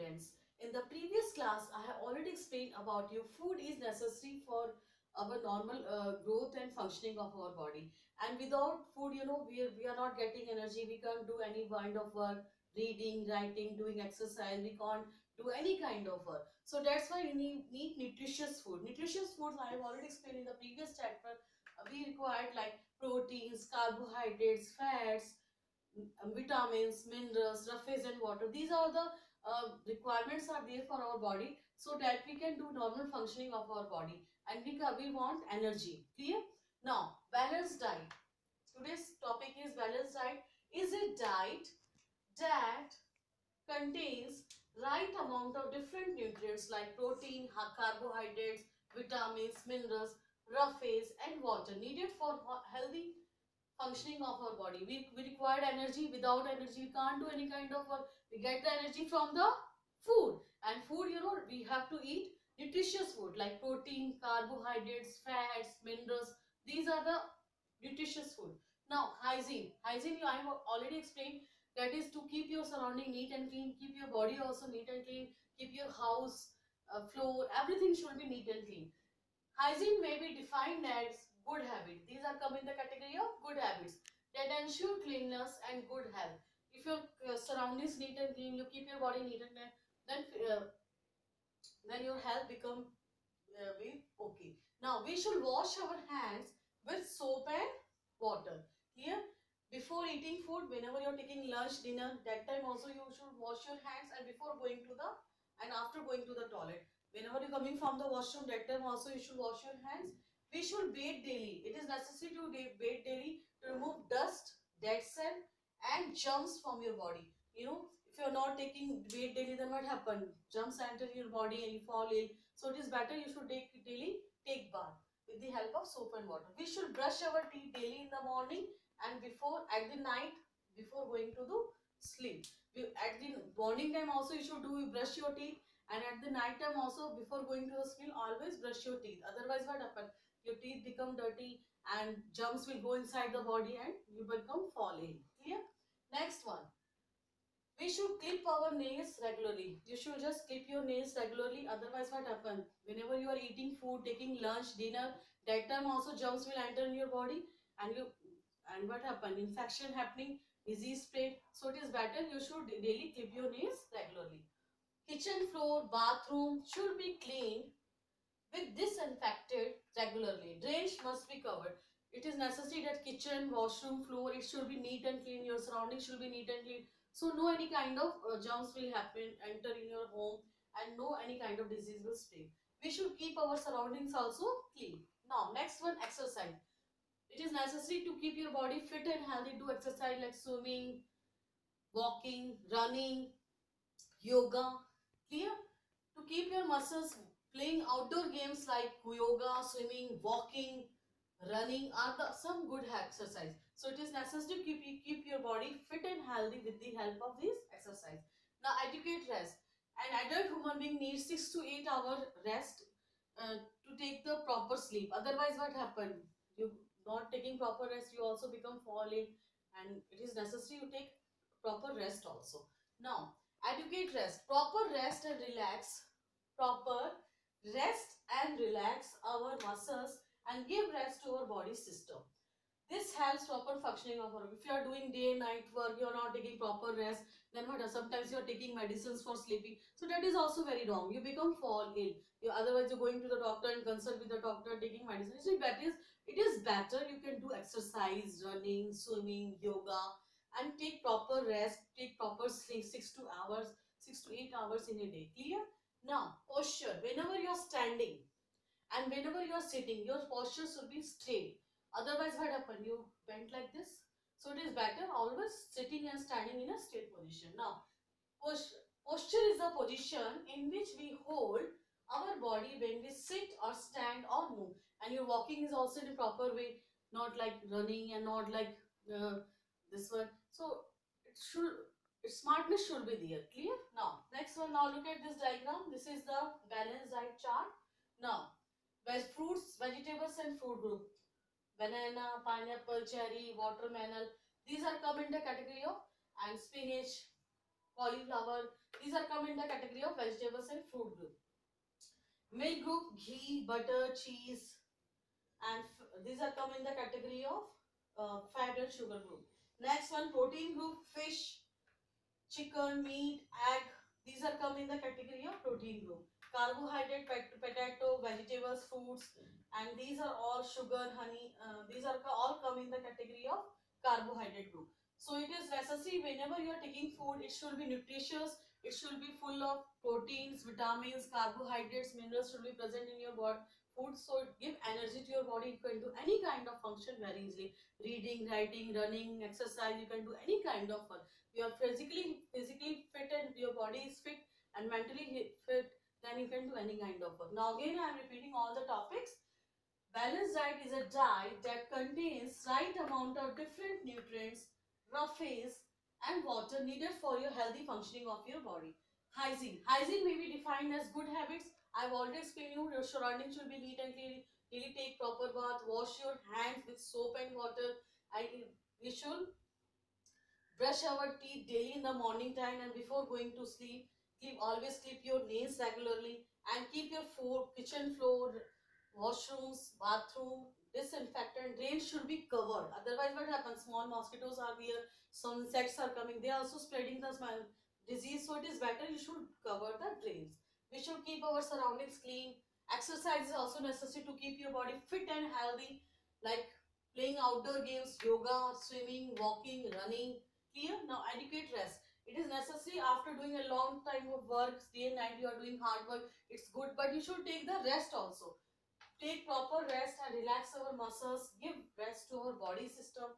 students. In the previous class, I have already explained about you food is necessary for our normal uh, growth and functioning of our body. And without food, you know, we are, we are not getting energy. We can't do any kind of work, reading, writing, doing exercise. We can't do any kind of work. So that's why we need, need nutritious food. Nutritious foods, I have already explained in the previous chapter. Uh, we required like proteins, carbohydrates, fats, vitamins, minerals, rough and water. These are the uh, requirements are there for our body so that we can do normal functioning of our body and we, we want energy. Clear? Now, balanced diet. Today's topic is balanced diet. Is a diet that contains right amount of different nutrients like protein, carbohydrates, vitamins, minerals, rough and water needed for healthy functioning of our body. We, we require energy. Without energy, we can't do any kind of work. We get the energy from the food. And food, you know, we have to eat nutritious food like protein, carbohydrates, fats, minerals. These are the nutritious food. Now, hygiene. Hygiene, I have already explained. That is to keep your surrounding neat and clean. Keep your body also neat and clean. Keep your house, uh, floor, everything should be neat and clean. Hygiene may be defined as good habit. These are come in the category of good habits that ensure cleanliness and good health. If your uh, surroundings neat and clean, you keep your body neat and clean, then uh, then your health become uh, okay. Now we should wash our hands with soap and water. Here before eating food, whenever you're taking lunch, dinner, that time also you should wash your hands and before going to the and after going to the toilet. Whenever you're coming from the washroom, that time also you should wash your hands we should bathe daily. It is necessary to bathe daily to remove dust, dead cell and germs from your body. You know, if you are not taking bathe daily, then what happen? Germs enter your body and you fall ill. So it is better you should take daily, take bath with the help of soap and water. We should brush our teeth daily in the morning and before at the night before going to the sleep. At the morning time also you should do you brush your teeth and at the night time also before going to the sleep always brush your teeth. Otherwise what happen? Your teeth become dirty and germs will go inside the body and you become falling. Clear? Next one. We should clip our nails regularly. You should just clip your nails regularly. Otherwise, what happen? Whenever you are eating food, taking lunch, dinner, that time also germs will enter in your body and you and what happen? Infection happening, disease spread. So it is better you should daily clip your nails regularly. Kitchen floor, bathroom should be cleaned with disinfected regularly. Drains must be covered. It is necessary that kitchen, washroom, floor, it should be neat and clean. Your surroundings should be neat and clean. So no any kind of uh, germs will happen, enter in your home and no any kind of disease will spread. We should keep our surroundings also clean. Now next one exercise. It is necessary to keep your body fit and healthy. Do exercise like swimming, walking, running, yoga. Clear? To keep your muscles Playing outdoor games like yoga, swimming, walking, running are the, some good exercise. So it is necessary to keep, keep your body fit and healthy with the help of this exercise. Now adequate rest. An adult human being needs 6 to 8 hour rest uh, to take the proper sleep. Otherwise what happen? You not taking proper rest, you also become falling and it is necessary to take proper rest also. Now, adequate rest. Proper rest and relax. Proper rest and relax our muscles and give rest to our body system. This helps proper functioning of our, if you are doing day night work, you are not taking proper rest, then what sometimes you are taking medicines for sleeping. So that is also very wrong. You become fall ill. You, otherwise you're going to the doctor and consult with the doctor taking medicine. So that is, it is better you can do exercise, running, swimming, yoga and take proper rest, take proper sleep, 6 to hours, 6 to 8 hours in a day. Clear? Now, posture. Whenever you are standing and whenever you are sitting, your posture should be straight. Otherwise, what happen? You bent like this. So, it is better always sitting and standing in a straight position. Now, posture, posture is the position in which we hold our body when we sit or stand or move. And your walking is also in a proper way, not like running and not like uh, this one. So, it should smartness should be there clear? Now next one now look at this diagram. This is the balanced diet chart. Now veg fruits vegetables and fruit group? Banana pineapple cherry watermelon. These are come in the category of and spinach cauliflower. These are come in the category of vegetables and fruit group. Milk group, ghee, butter, cheese, and these are come in the category of uh, fat and sugar group. Next one, protein group, fish, chicken, meat, egg. These are come in the category of protein group. Carbohydrate, potato, vegetables, fruits, and these are all sugar, honey. Uh, these are all come in the category of carbohydrate group. So it is necessary whenever you are taking food, it should be nutritious, it should be full of proteins, vitamins, carbohydrates, minerals should be present in your body food so it give energy to your body you can do any kind of function very easily reading writing running exercise you can do any kind of work you are physically physically fit and your body is fit and mentally fit then you can do any kind of work now again i am repeating all the topics balanced diet is a diet that contains right amount of different nutrients roughage and water needed for your healthy functioning of your body hygiene hygiene may be defined as good habits I've already explained you your surroundings should be neat and clean. Really take proper bath. Wash your hands with soap and water. And we should brush our teeth daily in the morning time and before going to sleep. Keep always clip your nails regularly and keep your floor, kitchen floor, washrooms, bathroom, disinfectant, drains should be covered. Otherwise, what happens? Small mosquitoes are there, some insects are coming. They are also spreading the disease. So it is better you should cover the drains. We should keep our surroundings clean. Exercise is also necessary to keep your body fit and healthy, like playing outdoor games, yoga, swimming, walking, running. Clear? Now, adequate rest. It is necessary after doing a long time of work, day and night, you are doing hard work. It's good, but you should take the rest also. Take proper rest and relax our muscles. Give rest to our body system.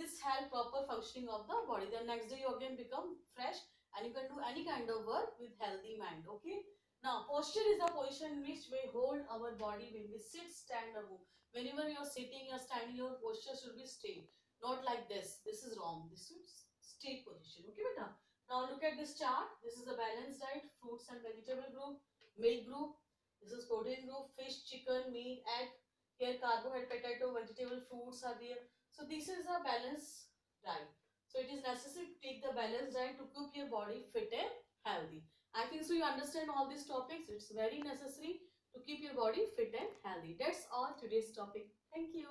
This help proper functioning of the body. Then next day you again become fresh and you can do any kind of work with healthy mind. Okay. Now, posture is the position in which we hold our body when we sit, stand or move. Whenever you are sitting or standing, your posture should be straight. Not like this. This is wrong. This is straight position. Okay, beta? Now, look at this chart. This is a balanced diet. Fruits and vegetable group. Milk group. This is protein group. Fish, chicken, meat, egg. Here, carbohydrate, potato, vegetable, fruits are there. So, this is a balanced diet. So, it is necessary to take the balanced diet to keep your body fit and healthy. I think so you understand all these topics. It's very necessary to keep your body fit and healthy. That's all today's topic. Thank you.